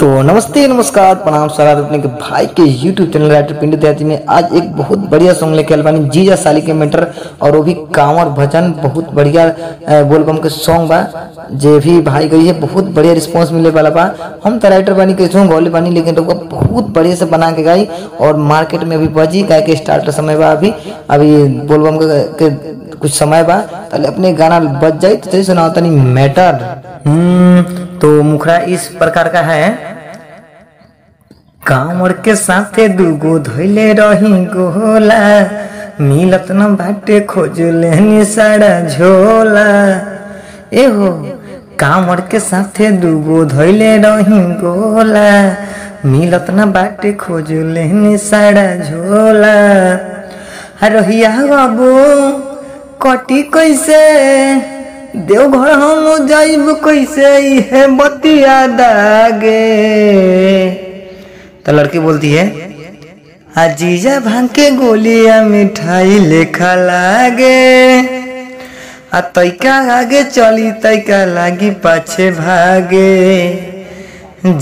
तो नमस्ते, नमस्कार, प्रणाम, स्वागत अपने के भाई के YouTube चैनल राइटर पिंडू त्याची में आज एक बहुत बढ़िया सॉन्ग लेके आल बानी जीजा साली के मेटर और वो भी कांवर भजन, बहुत बढ़िया बोलबम के सॉन्ग बा, जे भी भाई गई है, बहुत बढ़िया रिस्पांस मिले वाला बा। हम तो राइटर बानी के सॉन्ग गौले बानी, लेकिन रउआ बहुत बढ़िया से बना के गाई, और मार्केट में भी बजी गाय के स्टार्ट समय बा अभी। अभी बोलबम के कुछ समय बा ताले अपने गाना बज जाए तो सुनाओ, तनी मैटर हम्म तो मुखरा इस प्रकार का है। कांवर के साथे दूगो धोइले रही गोला मिलत न बाटे खोज लेनी सारा झोला। एहो, कांवर के साथे दूगो धोइले रही गोला मिलत न बाटे खोज लेनी सारा झोला रहिया बाबू कटी कैसे देवघर हम जाइब कैसे इहे बतिया दागे तो लड़की बोलती है अजीजा भाँग के गोलिया मिठाई लेखा लागे आ तैका आगे चली तैका लागी पाछे भागे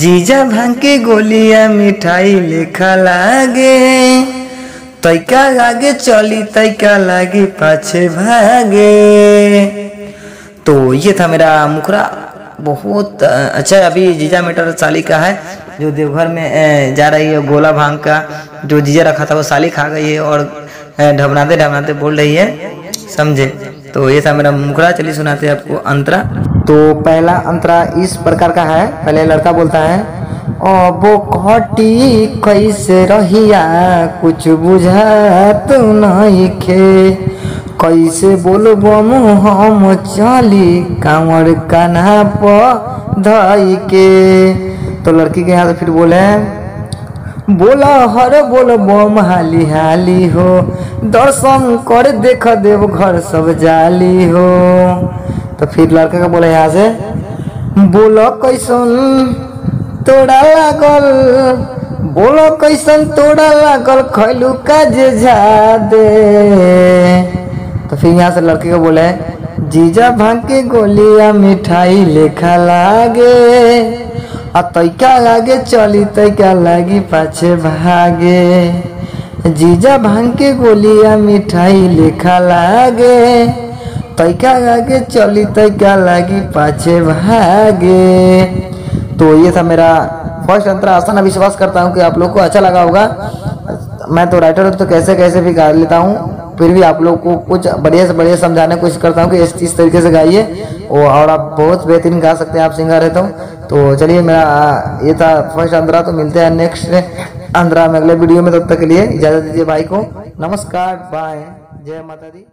जीजा भाँग के गोलिया मिठाई लेखा लागे तैका आगे चली, तैका लागी, पाछे भागे। तो ये था मेरा मुखरा। बहुत अच्छा अभी जीजा मीटर साली का है, जो देवघर में जा रही है गोला भाँग का। जो जीजा रखा था, वो साली खा गई है और ढबनाते ढबनाते बोल रही है, समझे? तो ये था मेरा मुखड़ा चलिए सुनाते आपको अंतरा। तो पहला अंतरा इस प्रकार का है, पहले लड़का बोलता है अबो खटी कैसे रहिया, कुछ बुझात नहीं खे। कैसे बोलबो हम चली कांवर कान्हा प धई के। तो लड़की के यहाँ से फिर बोले, बोला, हर बोल बम हाली हाली हो। दर्शन कर देख देव घर सब जाली हो। तो फिर लड़का का बोले यहाँ से, बोलो कैसन तोड़ा लागल। बोलो कैसन तोड़ा लागल, खैलू का जे जा दे तो फिर यहाँ से लड़के को बोले, जीजा भाँग के गोलिया मिठाई लेखा लागे। आ तैका लागे, चली तैका लागी पाछे भागे। जीजा भाँग के गोलिया मिठाई लेखा लागे। तैका लागे, चली तैका लागी पाछे भागे। तो ये था मेरा फ़र्स्ट अंतरा। आसान विश्वास करता हूँ कि आप लोग को अच्छा लगा होगा। मैं तो राइटर हूँ तो कैसे कैसे भी गा लेता हूँ, फिर भी आप लोग को कुछ बढ़िया से बढ़िया समझाने की कोशिश करता हूँ कि इस इस तरीके से गाइए। और आप बहुत बेहतरीन गा सकते हैं, आप सिंगर रहता हूँ तो। चलिए, मेरा, ये था फ़र्स्ट अंतरा तो मिलते हैं नेक्स्ट अंतरा में अगले वीडियो में, तब तक के लिए इजाज़त दीजिए भाई को। नमस्कार बाय जय माता दी।